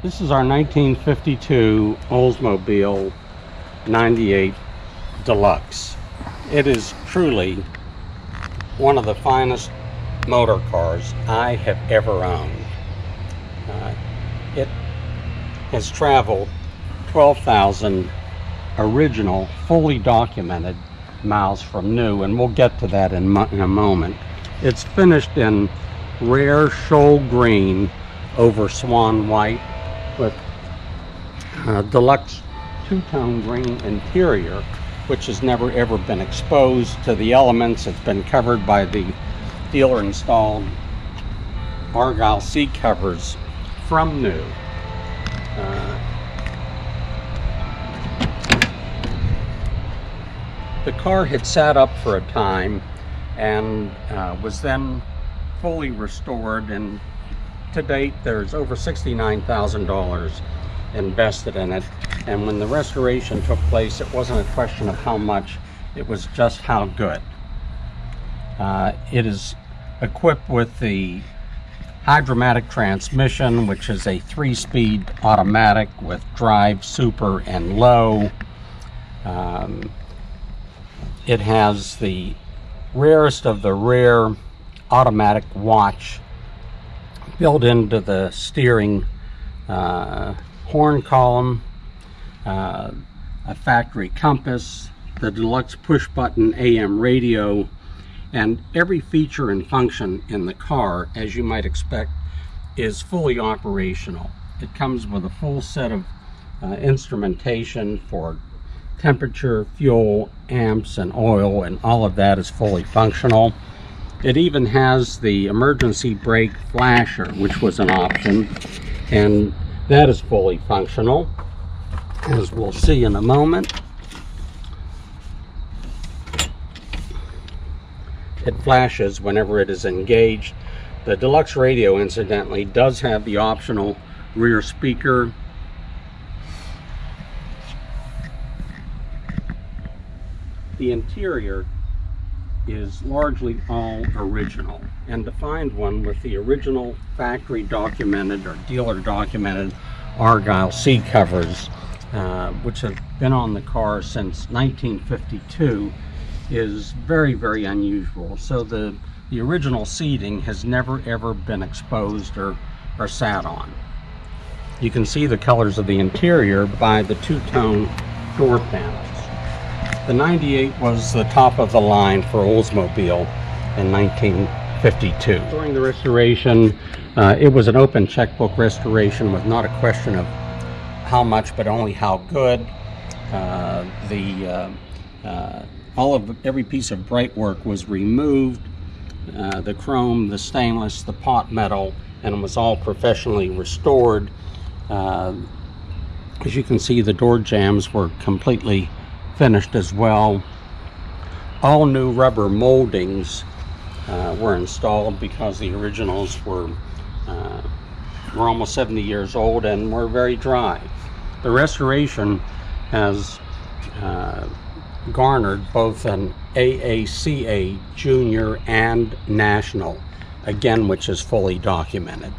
This is our 1952 Oldsmobile 98 Deluxe. It is truly one of the finest motor cars I have ever owned. Uh, it has traveled 12,000 original, fully documented miles from new, and we'll get to that in, in a moment. It's finished in rare shoal green over swan white with uh, deluxe two-tone green interior which has never ever been exposed to the elements. It's been covered by the dealer installed Argyle seat covers from new. Uh, the car had sat up for a time and uh, was then fully restored and to date there's over $69,000 invested in it. And when the restoration took place it wasn't a question of how much it was just how good. Uh, it is equipped with the Hydra-Matic transmission which is a three-speed automatic with drive super and low. Um, it has the rarest of the rare automatic watch built into the steering uh, horn column, uh, a factory compass, the deluxe push button AM radio, and every feature and function in the car, as you might expect, is fully operational. It comes with a full set of uh, instrumentation for temperature, fuel, amps, and oil, and all of that is fully functional. It even has the emergency brake flasher, which was an option, and that is fully functional, as we'll see in a moment. It flashes whenever it is engaged. The deluxe radio, incidentally, does have the optional rear speaker the interior is largely all original and to find one with the original factory documented or dealer documented Argyle seat covers uh, which have been on the car since 1952 is very very unusual. So the the original seating has never ever been exposed or or sat on. You can see the colors of the interior by the two-tone door panels the 98 was the top of the line for Oldsmobile in 1952. During the restoration, uh, it was an open checkbook restoration with not a question of how much, but only how good. Uh, the uh, uh all of every piece of bright work was removed. Uh, the chrome, the stainless, the pot metal, and it was all professionally restored. Uh, as you can see, the door jambs were completely finished as well. All new rubber moldings uh, were installed because the originals were uh, were almost 70 years old and were very dry. The restoration has uh, garnered both an AACA junior and national, again which is fully documented.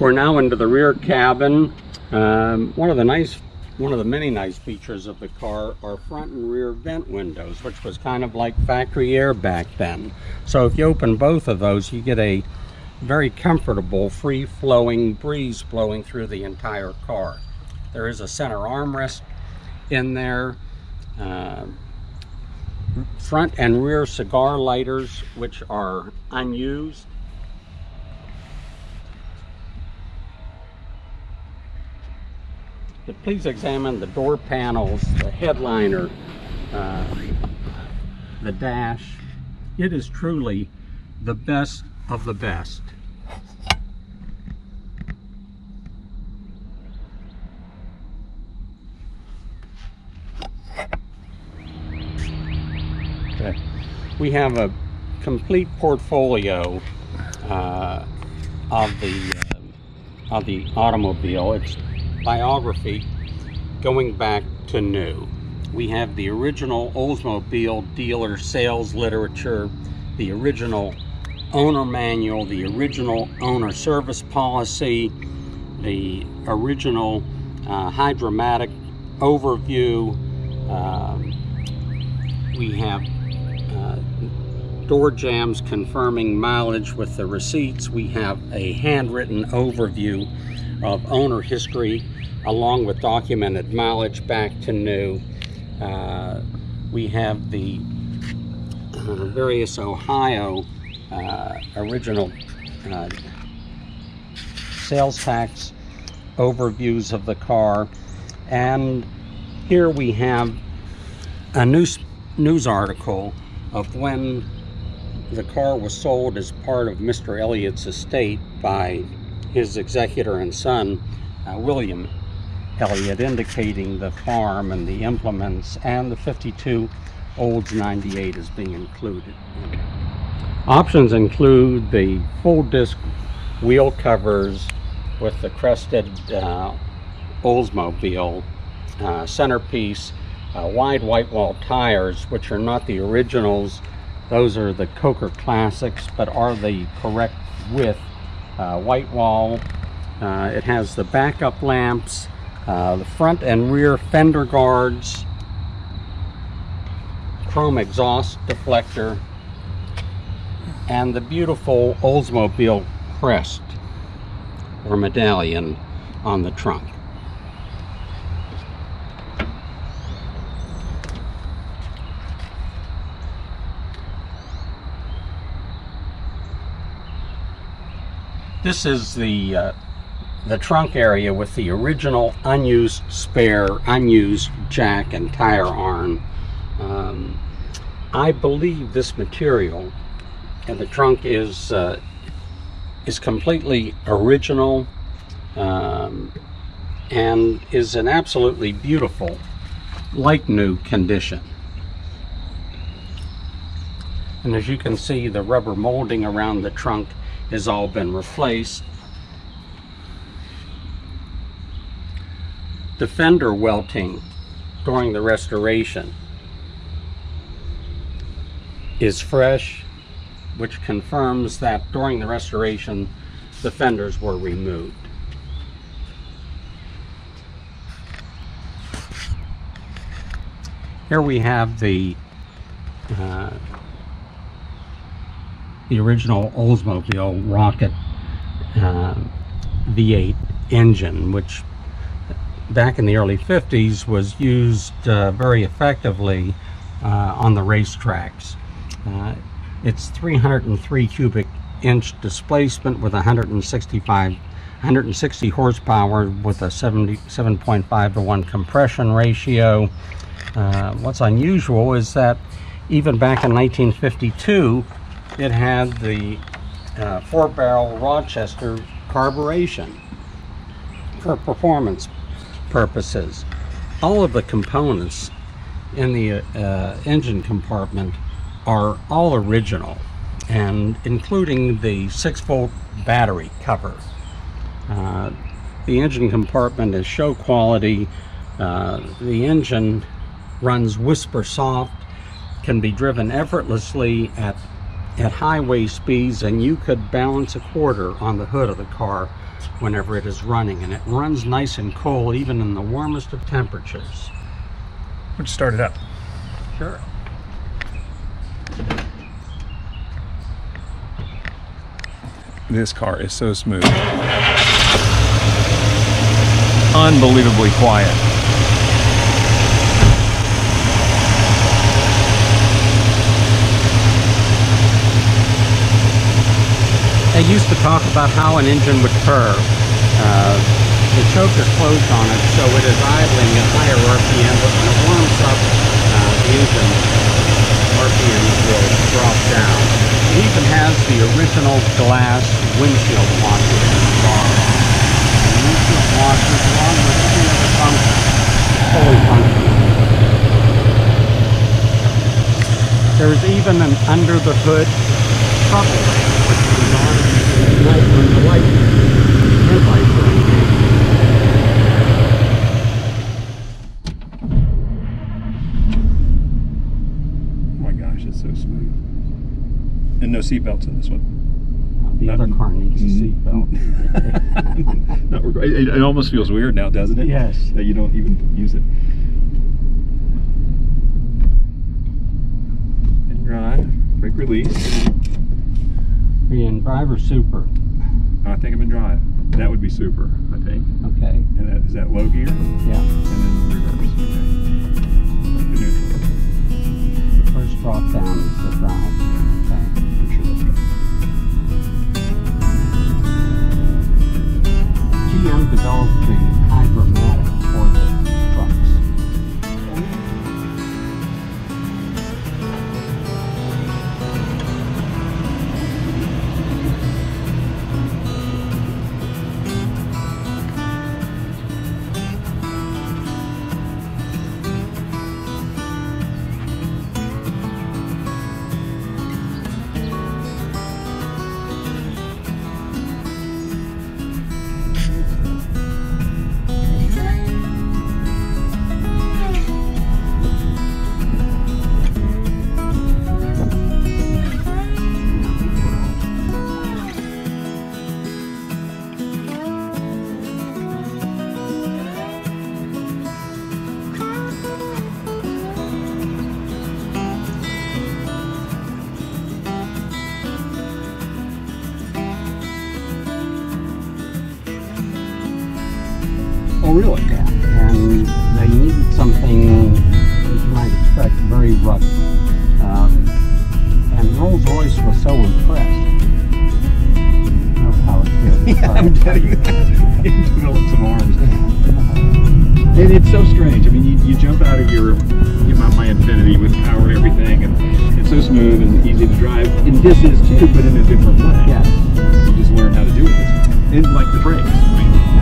We're now into the rear cabin. Um, one of the nice one of the many nice features of the car are front and rear vent windows, which was kind of like factory air back then. So if you open both of those, you get a very comfortable, free-flowing breeze blowing through the entire car. There is a center armrest in there. Uh, front and rear cigar lighters, which are unused. Please examine the door panels, the headliner, uh, the dash. It is truly the best of the best. Okay. We have a complete portfolio uh, of the uh, of the automobile. It's biography going back to new. We have the original Oldsmobile dealer sales literature, the original owner manual, the original owner service policy, the original uh, Hydra-Matic overview. Uh, we have uh, door jams confirming mileage with the receipts. We have a handwritten overview of owner history along with documented mileage back to new. Uh, we have the uh, various Ohio uh, original uh, sales tax overviews of the car and here we have a news news article of when the car was sold as part of Mr. Elliott's estate by his executor and son uh, William Elliott indicating the farm and the implements and the 52 Olds 98 is being included. Options include the full disc wheel covers with the crested uh, Oldsmobile uh, centerpiece, uh, wide white wall tires, which are not the originals. Those are the Coker Classics, but are the correct width. Uh, white wall. Uh, it has the backup lamps, uh, the front and rear fender guards, chrome exhaust deflector, and the beautiful Oldsmobile crest or medallion on the trunk. This is the uh, the trunk area with the original unused spare, unused jack and tire arm. Um, I believe this material and the trunk is uh, is completely original um, and is in absolutely beautiful like new condition and as you can see the rubber molding around the trunk has all been replaced the fender welting during the restoration is fresh which confirms that during the restoration the fenders were removed. Here we have the uh, the original Oldsmobile rocket uh, V8 engine, which back in the early 50s was used uh, very effectively uh, on the racetracks. Uh, it's 303 cubic inch displacement with 165 160 horsepower with a 77.5 to 1 compression ratio. Uh, what's unusual is that even back in 1952 it had the uh, four barrel Rochester carburation for performance purposes. All of the components in the uh, engine compartment are all original and including the 6 volt battery cover. Uh, the engine compartment is show quality. Uh, the engine runs whisper soft, can be driven effortlessly at at highway speeds and you could balance a quarter on the hood of the car whenever it is running and it runs nice and cold even in the warmest of temperatures. We'll just start it up. Sure. This car is so smooth. Unbelievably quiet. They used to talk about how an engine would purr. Uh, the choke is closed on it, so it is idling at higher RPM, but when it warms up, uh, the engine RPM will drop down. It even has the original glass windshield washers in the car. The windshield washers, along with three other functions, fully functional. There's even an under the hood trouble which is on night when the light headlights are engaged. Oh my gosh, it's so smooth. And no seatbelts in this one. The other car needs a mm-hmm. seatbelt. Not it, it almost feels weird now, doesn't it? Yes. That you don't even use it. And drive, brake release. Be in driver super. I think I'm in drive. That would be super, I think. Okay. And that is that low gear, Yeah. and then reverse. Okay. The neutral. The first drop down is the It, it's so strange. I mean, you, you jump out of your, you know, my Infiniti with power and everything, and it's so smooth and easy to drive. And this is too, but in a different way. Yes. You just learn how to do it. And like the brakes. I mean,